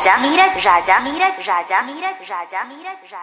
राजा Neeraj राजा Neeraj राजा Neeraj राजा Neeraj राजा।